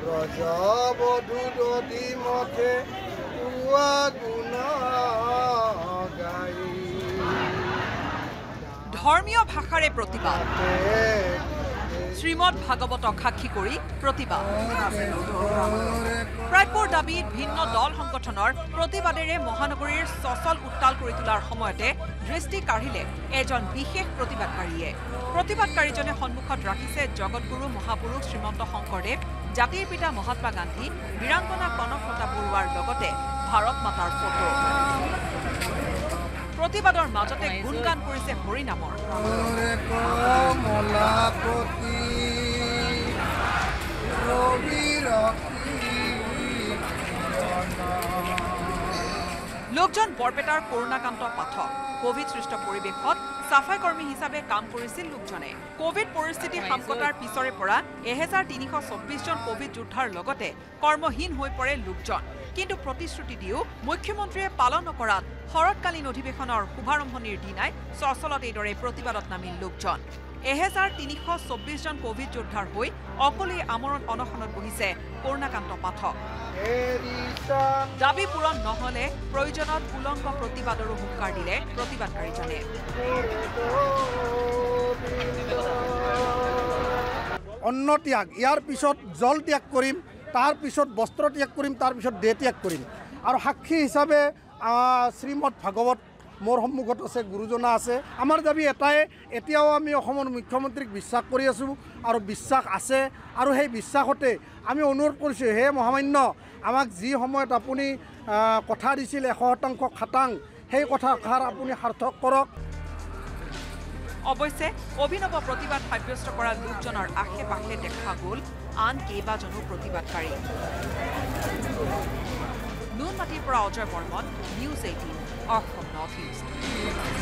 ব্ৰজবধূ দধি মঠে পুৱা গুণ গাই ধৰ্মীয় ভাষাৰে প্ৰতিবাদ শ্ৰীমদ ভাগৱতক সাক্ষী কৰি প্ৰতিবাদ। প্ৰাপ্যৰ দাবীত ভিন্ন দল সংগঠনৰ প্ৰতিবাদেৰে মহানগৰীৰ চচল উত্তাল কৰি তোলাৰ সময়তে দৃষ্টি কাঢ়িলে এজন বিশেষ প্ৰতিবাদকাৰীয়ে। প্ৰতিবাদকাৰীজনে সন্মুখত ৰাখিছে জগতগুৰু মহাপুৰুষ শ্ৰীমন্ত শংকৰদেৱ জাতিৰ পিতা মহাত্মা গান্ধী বীৰাংগনা কনকলতা বৰুৱাৰ লগতে ভাৰত মাতাৰ ফটো। প্ৰতিবাদৰ মাজতে গুণগান কৰিছে হৰিনামৰ। লোকজন বৰপেটাৰ কৰোণাকান্ত পাঠক। কভিড সৃষ্ট পৰিৱেশত চাফাই কৰ্মী হিচাপে কাম কৰিছিল লোকজনে। কভিড পৰিস্থিতি সামকটাৰ পিছৰে পৰা এহেজাৰ তিনিশ চৌব্বিছজন কভিড যোদ্ধাৰ লগতে কৰ্মহীন হৈ পৰে লোকজন। কিন্তু প্ৰতিশ্ৰুতি দিও মুখ্যমন্ত্ৰীয়ে পালন নকৰাত শৰৎকালীন অধিৱেশনৰ শুভাৰম্ভণিৰ দিনাই চচলত এইদৰে প্ৰতিবাদত নামিল লোকজন। এহেজাৰ তিনিশ চৌব্বিছজন কভিড যোদ্ধাৰ হৈ অকলে আমৰণ অনশনত বহিছে কৰোণাকান্ত পাঠক দাবী পূৰণ নহলে প্ৰয়োজনত উলংগ প্ৰতিবাদৰো হুংকাৰ দিলে প্ৰতিবাদকাৰীজনে। অন্ন ত্যাগ ইয়াৰ পিছত জল ত্যাগ কৰিম তাৰ পিছত বস্ত্ৰ ত্যাগ কৰিম তাৰ পিছত দেহ ত্যাগ কৰিম। আৰু সাক্ষী হিচাপে শ্ৰীমদ ভাগৱত মোৰ সন্মুখত আছে গুৰুজনা আছে। আমাৰ দাবী এটাই এতিয়াও আমি অসমৰ মুখ্যমন্ত্ৰীক বিশ্বাস কৰি আছোঁ আৰু বিশ্বাস আছে আৰু সেই বিশ্বাসতে আমি অনুৰোধ কৰিছোঁ হে মহামান্য আমাক যি সময়ত আপুনি কথা দিছিল এশ শতাংশ খাটাং সেই কথাষাৰ আপুনি সাৰ্থক কৰক। অৱশ্যে অভিনৱ প্ৰতিবাদ সাব্যস্ত কৰা লোকজনৰ আশে পাশে দেখা গ'ল আন কেইবাজনো প্ৰতিবাদকাৰী। নুনমাটিৰ পৰা Ajay Barman News eighteen. are from Northeast.